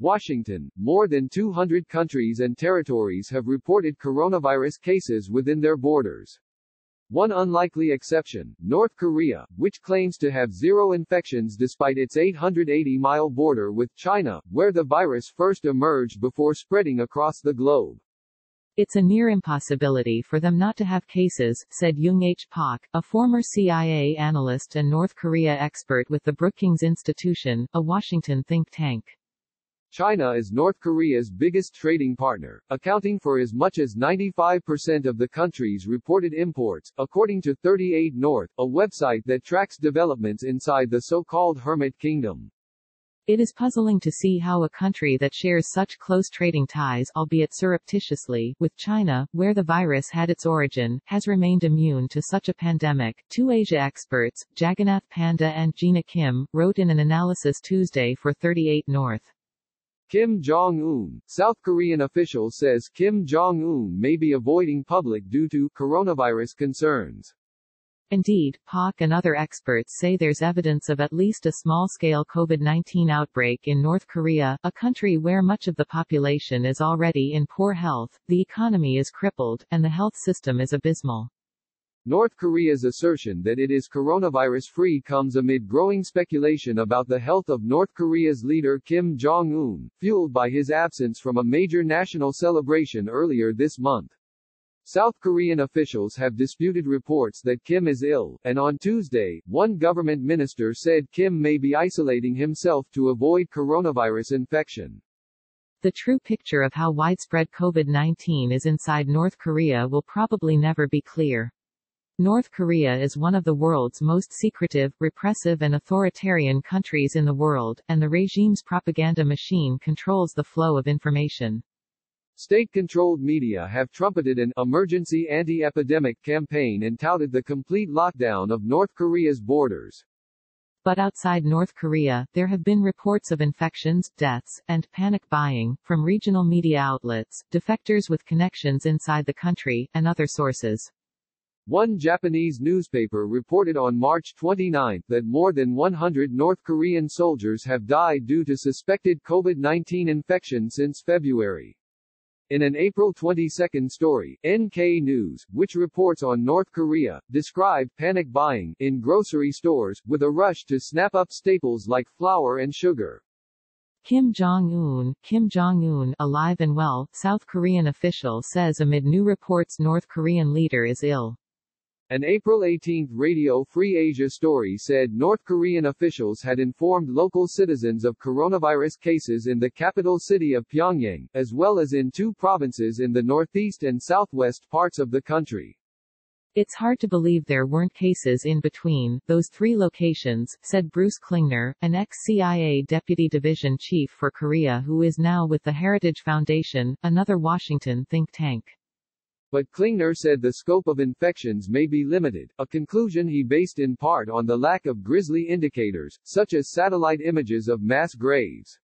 Washington, more than 200 countries and territories have reported coronavirus cases within their borders. One unlikely exception, North Korea, which claims to have zero infections despite its 880-mile border with China, where the virus first emerged before spreading across the globe. It's a near impossibility for them not to have cases, said Jung H. Pak, a former CIA analyst and North Korea expert with the Brookings Institution, a Washington think tank. China is North Korea's biggest trading partner, accounting for as much as 95% of the country's reported imports, according to 38 North, a website that tracks developments inside the so-called Hermit Kingdom. It is puzzling to see how a country that shares such close trading ties, albeit surreptitiously, with China, where the virus had its origin, has remained immune to such a pandemic. Two Asia experts, Jagannath Panda and Gina Kim, wrote in an analysis Tuesday for 38 North. Kim Jong-un, South Korean official says Kim Jong-un may be avoiding public due to coronavirus concerns. Indeed, Pak and other experts say there's evidence of at least a small-scale COVID-19 outbreak in North Korea, a country where much of the population is already in poor health, the economy is crippled, and the health system is abysmal. North Korea's assertion that it is coronavirus-free comes amid growing speculation about the health of North Korea's leader Kim Jong-un, fueled by his absence from a major national celebration earlier this month. South Korean officials have disputed reports that Kim is ill, and on Tuesday, one government minister said Kim may be isolating himself to avoid coronavirus infection. The true picture of how widespread COVID-19 is inside North Korea will probably never be clear. North Korea is one of the world's most secretive, repressive and authoritarian countries in the world, and the regime's propaganda machine controls the flow of information. State-controlled media have trumpeted an emergency anti-epidemic campaign and touted the complete lockdown of North Korea's borders. But outside North Korea, there have been reports of infections, deaths, and panic buying, from regional media outlets, defectors with connections inside the country, and other sources. One Japanese newspaper reported on March 29 that more than 100 North Korean soldiers have died due to suspected COVID-19 infection since February. In an April 22 story, NK News, which reports on North Korea, described panic buying in grocery stores, with a rush to snap up staples like flour and sugar. Kim Jong-un, Kim Jong-un, alive and well, South Korean official says amid new reports North Korean leader is ill. An April 18 Radio Free Asia story said North Korean officials had informed local citizens of coronavirus cases in the capital city of Pyongyang, as well as in two provinces in the northeast and southwest parts of the country. It's hard to believe there weren't cases in between those three locations, said Bruce Klingner, an ex-CIA deputy division chief for Korea who is now with the Heritage Foundation, another Washington think tank. But Klingner said the scope of infections may be limited, a conclusion he based in part on the lack of grisly indicators, such as satellite images of mass graves.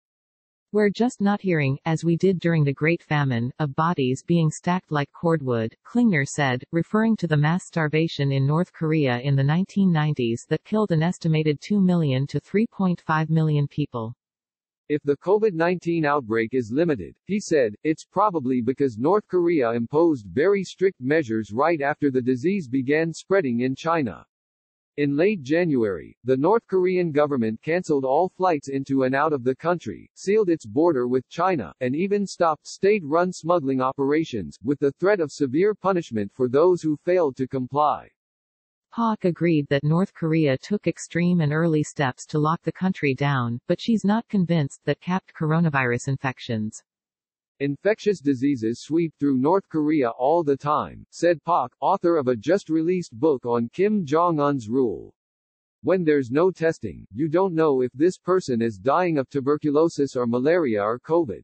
We're just not hearing, as we did during the Great Famine, of bodies being stacked like cordwood, Klingner said, referring to the mass starvation in North Korea in the 1990s that killed an estimated 2 million to 3.5 million people. If the COVID-19 outbreak is limited, he said, it's probably because North Korea imposed very strict measures right after the disease began spreading in China. In late January, the North Korean government cancelled all flights into and out of the country, sealed its border with China, and even stopped state-run smuggling operations, with the threat of severe punishment for those who failed to comply. Pak agreed that North Korea took extreme and early steps to lock the country down, but she's not convinced that capped coronavirus infections. Infectious diseases sweep through North Korea all the time, said Pak, author of a just-released book on Kim Jong-un's rule. When there's no testing, you don't know if this person is dying of tuberculosis or malaria or COVID.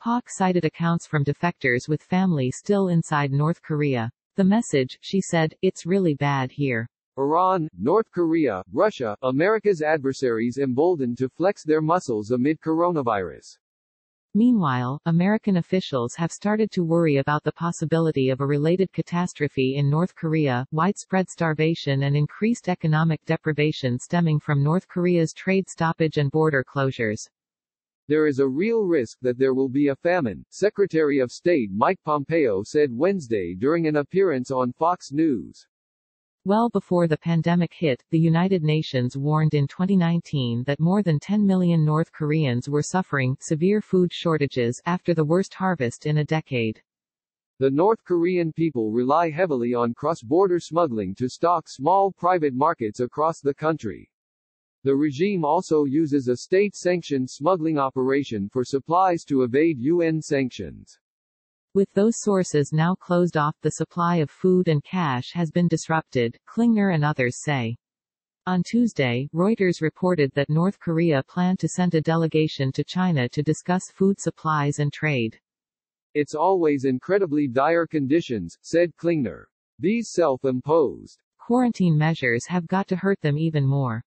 Pak cited accounts from defectors with family still inside North Korea. The message, she said, it's really bad here. Iran, North Korea, Russia, America's adversaries emboldened to flex their muscles amid coronavirus. Meanwhile, American officials have started to worry about the possibility of a related catastrophe in North Korea, widespread starvation and increased economic deprivation stemming from North Korea's trade stoppage and border closures. There is a real risk that there will be a famine, Secretary of State Mike Pompeo said Wednesday during an appearance on Fox News. Well before the pandemic hit, the United Nations warned in 2019 that more than 10 million North Koreans were suffering severe food shortages after the worst harvest in a decade. The North Korean people rely heavily on cross-border smuggling to stock small private markets across the country. The regime also uses a state-sanctioned smuggling operation for supplies to evade UN sanctions. With those sources now closed off the supply of food and cash has been disrupted, Klingner and others say. On Tuesday, Reuters reported that North Korea planned to send a delegation to China to discuss food supplies and trade. It's always incredibly dire conditions, said Klingner. These self-imposed quarantine measures have got to hurt them even more.